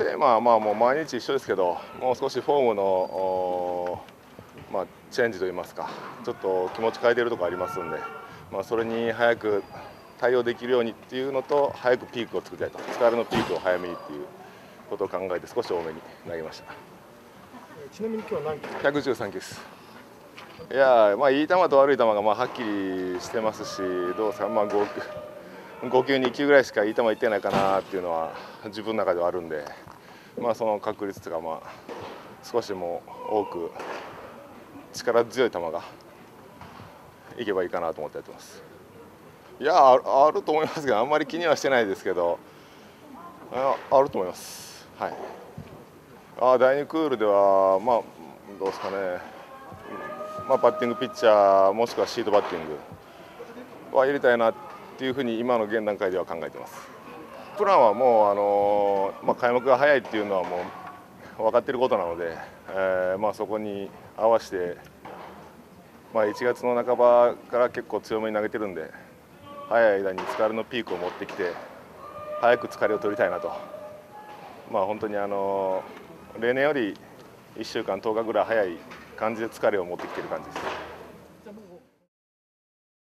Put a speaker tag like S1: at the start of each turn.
S1: テーマはまあもう毎日一緒ですけどもう少しフォームの、まあ、チェンジといいますかちょっと気持ち変えてるところありますんで、まあ、それに早く対応できるようにっていうのと早くピークを作りたいと。疲れのピークを早めにっていうことを考えて少し多めに投げました。
S2: ちなみに今日は何
S1: 球？113球です。いやまあいい球と悪い球がまあはっきりしてますしどうですか、まあ、5, 5球2球ぐらいしかいい球いってないかなっていうのは自分の中ではあるんで、まあ、その確率とか、まあ、少しも多く力強い球がいけばいいかなと思ってやってます。いやあると思いますけどあんまり気にはしてないですけどああると思います。はいあ第2クールでは、まあ、どうですかね、まあ、バッティングピッチャーもしくはシートバッティングは入れたいなっていうふうに今の現段階では考えてます。プランはもう、あのまあ、開幕が早いっていうのはもう分かっていることなので、えーまあ、そこに合わせて、まあ、1月の半ばから結構強めに投げてるんで早い間に疲れのピークを持ってきて早く疲れを取りたいなと、まあ、本当にあの例年より1週間10日ぐらい早い感じで疲れを持ってきてる感じです。